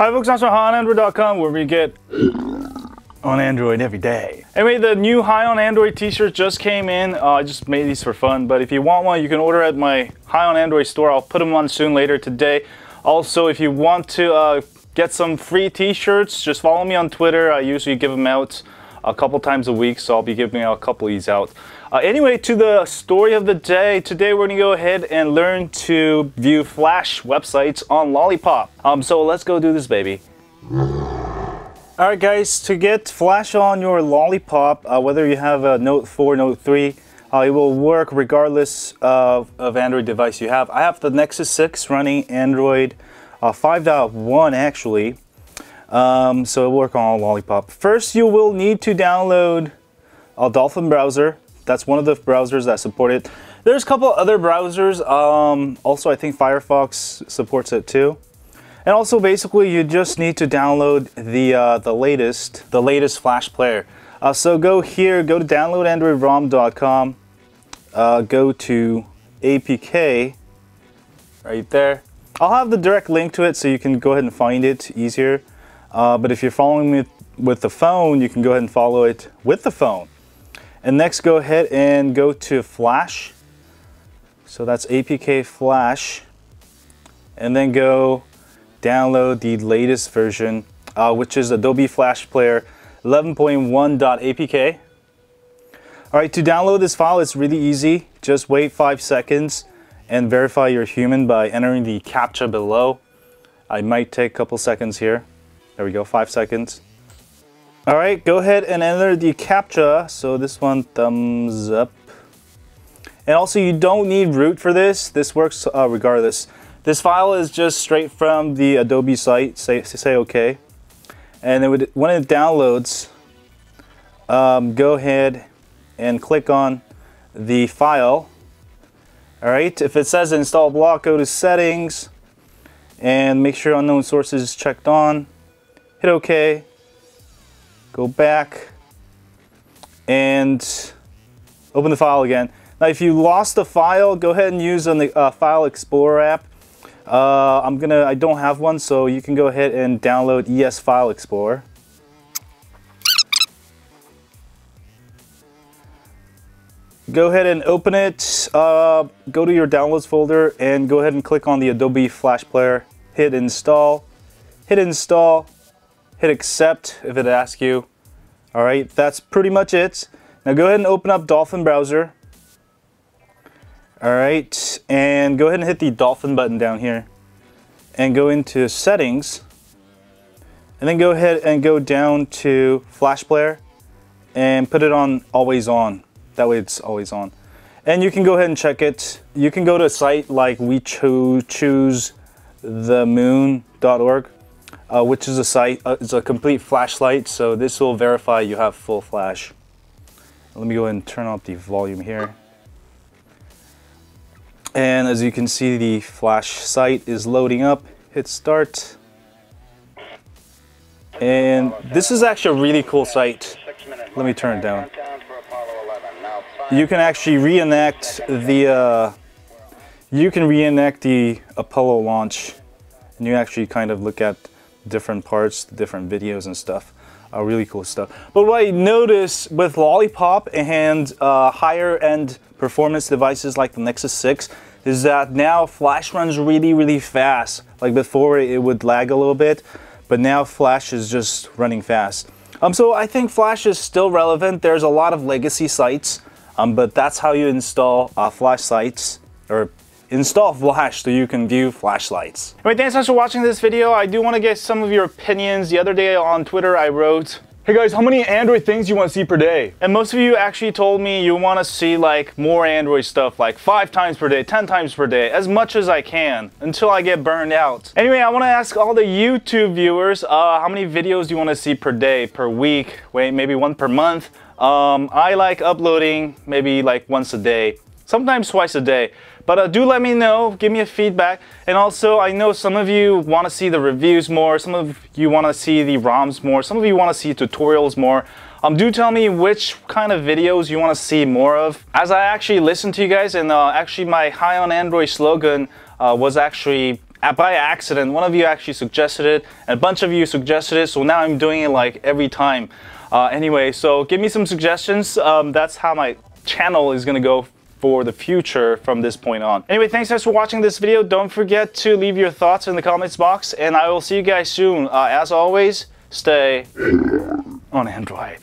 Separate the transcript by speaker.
Speaker 1: Hi folks, I'm from HighOnAndroid.com where we get on Android every day. Anyway, the new High on Android t-shirt just came in. Uh, I just made these for fun, but if you want one, you can order at my High on Android store. I'll put them on soon later today. Also, if you want to uh, get some free t-shirts, just follow me on Twitter. I usually give them out a couple times a week, so I'll be giving out a couple of these out. Uh, anyway, to the story of the day. Today we're gonna go ahead and learn to view Flash websites on Lollipop. Um, so let's go do this, baby. Alright guys, to get Flash on your Lollipop, uh, whether you have a Note 4, Note 3, uh, it will work regardless of, of Android device you have. I have the Nexus 6 running Android uh, 5.1 actually, um, so it will work on Lollipop. First, you will need to download a Dolphin browser. That's one of the browsers that support it. There's a couple other browsers. Um, also, I think Firefox supports it too. And also basically you just need to download the, uh, the latest, the latest Flash player. Uh, so go here, go to downloadandroidrom.com, uh, go to APK right there. I'll have the direct link to it so you can go ahead and find it easier. Uh, but if you're following me with the phone, you can go ahead and follow it with the phone. And next go ahead and go to Flash. So that's APK Flash. And then go download the latest version, uh, which is Adobe Flash Player 11.1.apk. All right, to download this file, it's really easy. Just wait five seconds and verify you're human by entering the CAPTCHA below. I might take a couple seconds here. There we go, five seconds. All right, go ahead and enter the CAPTCHA. So this one, thumbs up. And also you don't need root for this. This works uh, regardless. This file is just straight from the Adobe site, say, say OK. And then when it downloads, um, go ahead and click on the file. All right, if it says install block, go to settings and make sure unknown sources is checked on. Hit OK, go back and open the file again. Now if you lost the file, go ahead and use on the uh, File Explorer app uh, I'm gonna, I don't have one, so you can go ahead and download ES File Explorer. Go ahead and open it, uh, go to your downloads folder and go ahead and click on the Adobe Flash Player. Hit install, hit install, hit accept if it asks you. All right, that's pretty much it. Now go ahead and open up Dolphin Browser. All right, and go ahead and hit the dolphin button down here and go into settings and then go ahead and go down to flash player and put it on always on. That way it's always on. And you can go ahead and check it. You can go to a site like we cho choose the moon.org, uh, which is a site, uh, it's a complete flash site. So this will verify you have full flash. Let me go ahead and turn up the volume here. And as you can see, the flash site is loading up. Hit start. And this is actually a really cool site. Let me turn it down. You can actually reenact the uh, you can reenact the Apollo launch, and you actually kind of look at different parts, different videos and stuff. Uh, really cool stuff. But what I notice with Lollipop and uh, higher end performance devices like the Nexus 6 is that now Flash runs really, really fast. Like before it would lag a little bit, but now Flash is just running fast. Um, so I think Flash is still relevant. There's a lot of legacy sites, um, but that's how you install uh, Flash sites or install Flash so you can view flash sites. Anyway, thanks so much for watching this video. I do want to get some of your opinions. The other day on Twitter, I wrote, Hey guys, how many Android things you want to see per day? And most of you actually told me you want to see like more Android stuff, like five times per day, 10 times per day, as much as I can, until I get burned out. Anyway, I want to ask all the YouTube viewers, uh, how many videos do you want to see per day, per week, wait, maybe one per month? Um, I like uploading maybe like once a day, sometimes twice a day. But uh, do let me know, give me a feedback. And also, I know some of you want to see the reviews more, some of you want to see the ROMs more, some of you want to see tutorials more. Um, do tell me which kind of videos you want to see more of. As I actually listen to you guys, and uh, actually my High on Android slogan uh, was actually uh, by accident. One of you actually suggested it, and a bunch of you suggested it, so now I'm doing it like every time. Uh, anyway, so give me some suggestions. Um, that's how my channel is gonna go for the future from this point on. Anyway, thanks guys for watching this video. Don't forget to leave your thoughts in the comments box and I will see you guys soon. Uh, as always, stay on Android.